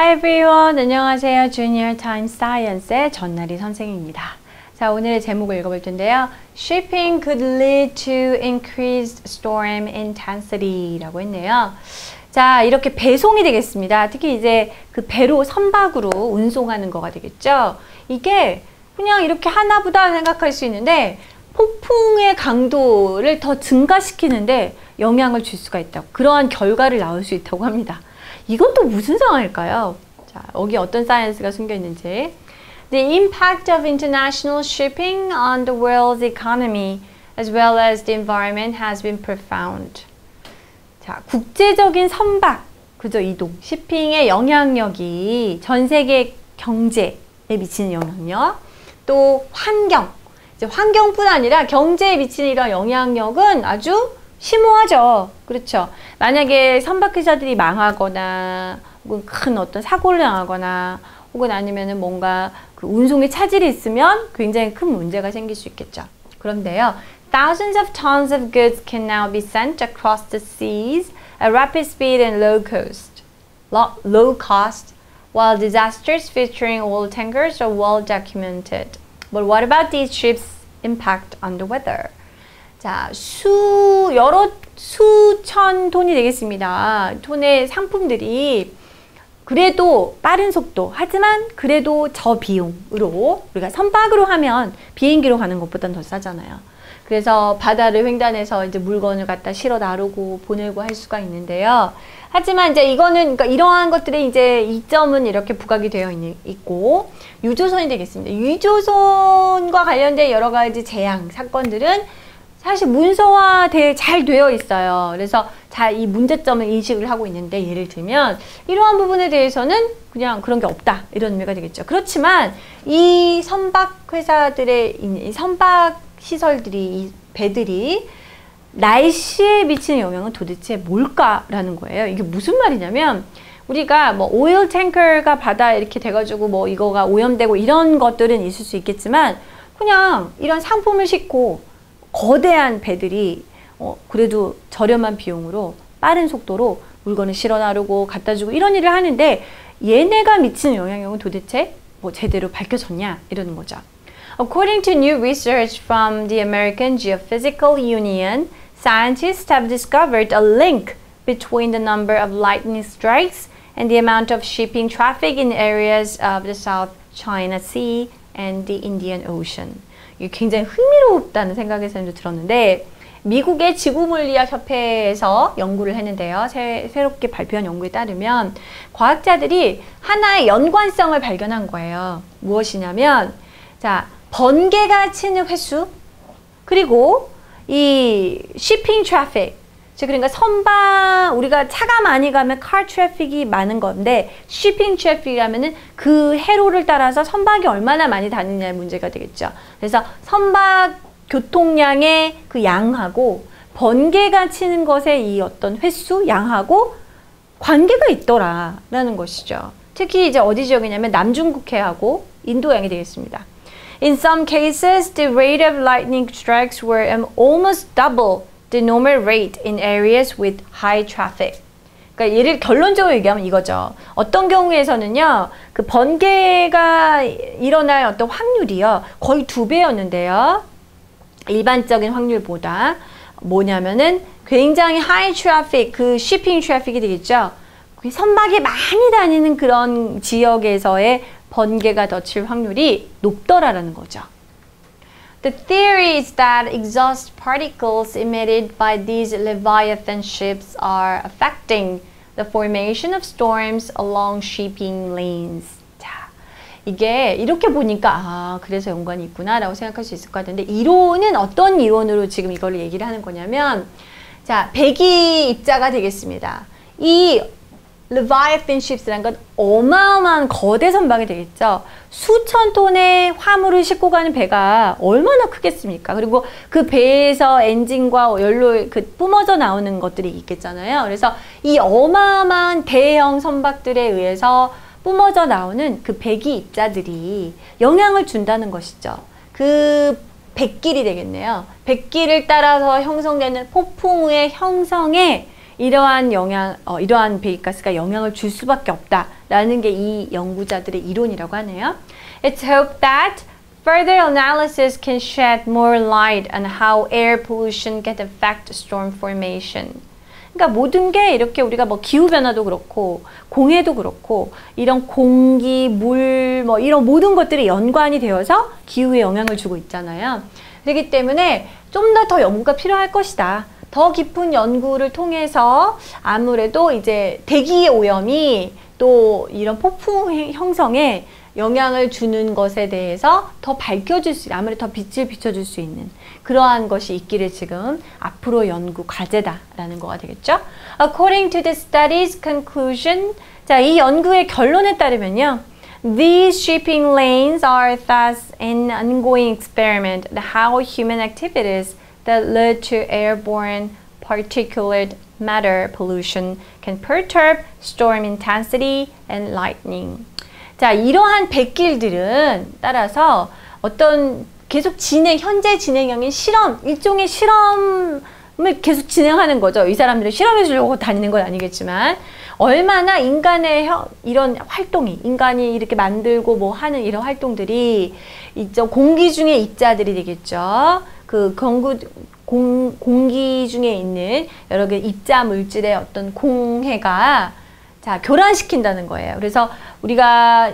Hi everyone. 안녕하세요. Junior Time Science의 전나리 선생입니다. 자, 오늘의 제목을 읽어볼 텐데요. Shipping could lead to increased storm intensity라고 했네요. 자, 이렇게 배송이 되겠습니다. 특히 이제 그 배로 선박으로 운송하는 거가 되겠죠. 이게 그냥 이렇게 하나보다 생각할 수 있는데 폭풍의 강도를 더 증가시키는데 영향을 줄 수가 있다고 그러한 결과를 나올 수 있다고 합니다. 이건 또 무슨 상황일까요? 자, 여기 어떤 사이언스가 숨겨 있는지. The impact of international shipping on the world's economy as well as the environment has been profound. 자, 국제적인 선박, 그죠, 이동, shipping의 영향력이 전 세계 경제에 미치는 영향력, 또 환경, 이제 환경뿐 아니라 경제에 미치는 이런 영향력은 아주 심오하죠. 그렇죠. 만약에 선박회사들이 망하거나 혹은 큰 어떤 사고를 당하거나 혹은 아니면은 뭔가 그 운송에 차질이 있으면 굉장히 큰 문제가 생길 수 있겠죠. 그런데요. Thousands of tons of goods can now be sent across the seas at rapid speed and low cost. Low, cost, while disasters featuring oil tankers are well documented. But what about these ships' impact on the weather? 자, 수, 여러 수천 톤이 되겠습니다. 톤의 상품들이 그래도 빠른 속도, 하지만 그래도 저 비용으로 우리가 선박으로 하면 비행기로 가는 것보다는 더 싸잖아요. 그래서 바다를 횡단해서 이제 물건을 갖다 실어 나르고 보내고 할 수가 있는데요. 하지만 이제 이거는 그러니까 이러한 것들의 이제 이점은 이렇게 부각이 되어 있, 고 유조선이 되겠습니다. 유조선과 관련된 여러 가지 재앙 사건들은 사실 문서화 잘 되어 있어요. 그래서 잘 이 문제점을 인식을 하고 있는데 예를 들면 이러한 부분에 대해서는 그냥 그런 게 없다 이런 의미가 되겠죠. 그렇지만 이 선박 회사들의 이 선박 시설들이 이 배들이 날씨에 미치는 영향은 도대체 뭘까라는 거예요. 이게 무슨 말이냐면 우리가 뭐 오일 탱커가 바다 이렇게 돼가지고 뭐 이거가 오염되고 이런 것들은 있을 수 있겠지만 그냥 이런 상품을 싣고 거대한 배들이 어, 그래도 저렴한 비용으로 빠른 속도로 물건을 실어 나르고 갖다 주고 이런 일을 하는데 얘네가 미치는 영향력은 도대체 뭐 제대로 밝혀졌냐 이러는 거죠. According to new research from the American Geophysical Union, scientists have discovered a link between the number of lightning strikes and the amount of shipping traffic in areas of the South China Sea and the Indian Ocean. 굉장히 흥미롭다는 생각에서 들었는데 미국의 지구물리학 협회에서 연구를 했는데요. 새, 새롭게 발표한 연구에 따르면 과학자들이 하나의 연관성을 발견한 거예요. 무엇이냐면 자 번개가 치는 횟수 그리고 이 shipping traffic 즉 그러니까 선박 우리가 차가 많이 가면 car traffic이 많은 건데 shipping traffic이라면은 그 해로를 따라서 선박이 얼마나 많이 다니냐의 문제가 되겠죠. 그래서 선박 교통량의 그 양하고 번개가 치는 것의 이 어떤 횟수 양하고 관계가 있더라라는 것이죠. 특히 이제 어디 지역이냐면 남중국해하고 인도양이 되겠습니다. In some cases, the rate of lightning strikes were almost double the normal rate in areas with high traffic. 그러니까 예를 결론적으로 얘기하면 이거죠. 어떤 경우에서는요, 그 번개가 일어날 어떤 확률이요, 거의 두 배였는데요. 일반적인 확률보다 뭐냐면은 굉장히 하이 트래픽, 그 쉬핑 트래픽이 되겠죠. 그 선박이 많이 다니는 그런 지역에서의 번개가 덧칠 확률이 높더라라는 거죠. The theory is that exhaust particles emitted by these Leviathan ships are affecting the formation of storms along shipping lanes. 자, 이게 이렇게 보니까 아, 그래서 연관이 있구나라고 생각할 수 있을 것 같은데 이론은 어떤 이론으로 지금 이걸 얘기를 하는 거냐면 자, 배기 입자가 되겠습니다. 이 Leviathan ships라는 건 어마어마한 거대 선박이 되겠죠. 수천 톤의 화물을 싣고 가는 배가 얼마나 크겠습니까? 그리고 그 배에서 엔진과 연료 그 뿜어져 나오는 것들이 있겠잖아요. 그래서 이 어마어마한 대형 선박들에 의해서 뿜어져 나오는 그 배기 입자들이 영향을 준다는 것이죠. 그 백길이 되겠네요. 백길을 따라서 형성되는 폭풍우의 형성에 이러한 영향, 어, 이러한 배기가스가 영향을 줄 수밖에 없다라는 게 이 연구자들의 이론이라고 하네요. It's hoped that further analysis can shed more light on how air pollution can affect storm formation. 그러니까 모든 게 이렇게 우리가 뭐 기후 변화도 그렇고 공해도 그렇고 이런 공기, 물, 뭐 이런 모든 것들이 연관이 되어서 기후에 영향을 주고 있잖아요. 그렇기 때문에 좀 더 더 연구가 필요할 것이다. 더 깊은 연구를 통해서 아무래도 이제 대기 오염이 또 이런 폭풍 형성에 영향을 주는 것에 대해서 더 밝혀줄 수, 아무래도 더 빛을 비춰줄 수 있는 그러한 것이 있기를 지금 앞으로 연구 과제다라는 거가 되겠죠. According to the study's conclusion, 자, 이 연구의 결론에 따르면요. These shipping lanes are thus an ongoing experiment how human activities that lead to airborne particulate matter pollution can perturb storm intensity and lightning. 자, 이러한 백길들은 따라서 어떤 계속 진행, 현재 진행형인 실험, 일종의 실험 을 계속 진행하는 거죠. 이 사람들을 실험해 주려고 다니는 건 아니겠지만, 얼마나 인간의 이런 활동이, 인간이 이렇게 만들고 뭐 하는 이런 활동들이 있죠. 공기 중에 입자들이 되겠죠. 그 공구, 공, 공기 중에 있는 여러 개 입자 물질의 어떤 공해가 자, 교란시킨다는 거예요. 그래서 우리가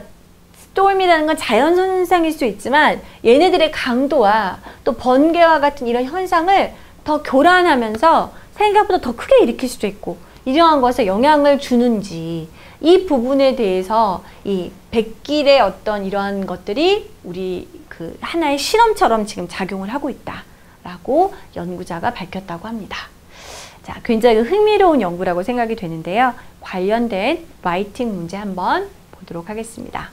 스톰이라는 건 자연 현상일 수 있지만 얘네들의 강도와 또 번개와 같은 이런 현상을 더 교란하면서 생각보다 더 크게 일으킬 수도 있고 이러한 것에 영향을 주는지 이 부분에 대해서 이 백길의 어떤 이러한 것들이 우리 그 하나의 실험처럼 지금 작용을 하고 있다라고 연구자가 밝혔다고 합니다. 자, 굉장히 흥미로운 연구라고 생각이 되는데요. 관련된 라이팅 문제 한번 보도록 하겠습니다.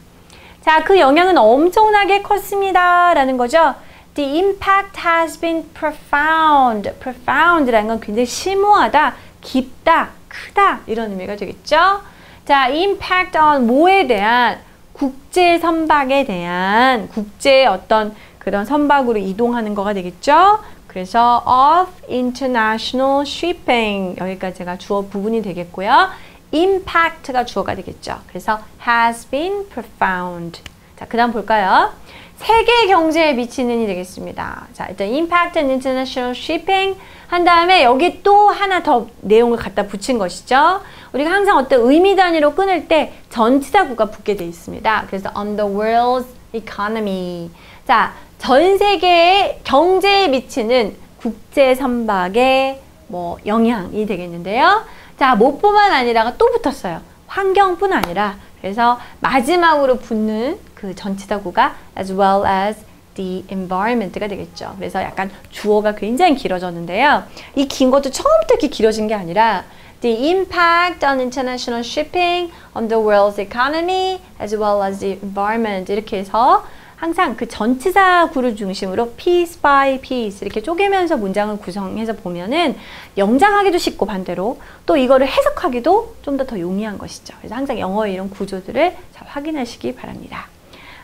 자, 그 영향은 엄청나게 컸습니다. 라는 거죠. The impact has been profound. profound라는 건 굉장히 심오하다, 깊다, 크다 이런 의미가 되겠죠. 자, impact on 뭐에 대한 국제 선박에 대한 국제 어떤 그런 선박으로 이동하는 거가 되겠죠. 그래서 of international shipping 여기까지가 주어 부분이 되겠고요. impact가 주어가 되겠죠. 그래서 has been profound. 자, 그 다음 볼까요? 세계 경제에 미치는 이 되겠습니다. 자, 일단 impact on international shipping 한 다음에 여기 또 하나 더 내용을 갖다 붙인 것이죠. 우리가 항상 어떤 의미 단위로 끊을 때 전치사구가 붙게 돼 있습니다. 그래서 on the world's economy. 자, 전 세계의 경제에 미치는 국제 선박의 뭐 영향이 되겠는데요. 자, 뭐뿐만 아니라가 또 붙었어요. 환경뿐 아니라 그래서 마지막으로 붙는 그 전치사구가 as well as the environment가 되겠죠. 그래서 약간 주어가 굉장히 길어졌는데요. 이 긴 것도 처음부터 이렇게 길어진 게 아니라 the impact on international shipping on the world's economy as well as the environment 이렇게 해서 항상 그 전치사 구를 중심으로 piece by piece 이렇게 쪼개면서 문장을 구성해서 보면은 영장하기도 쉽고 반대로 또 이거를 해석하기도 좀 더 더 용이한 것이죠. 그래서 항상 영어의 이런 구조들을 잘 확인하시기 바랍니다.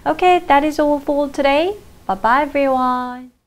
Okay, that is all for today. Bye bye everyone.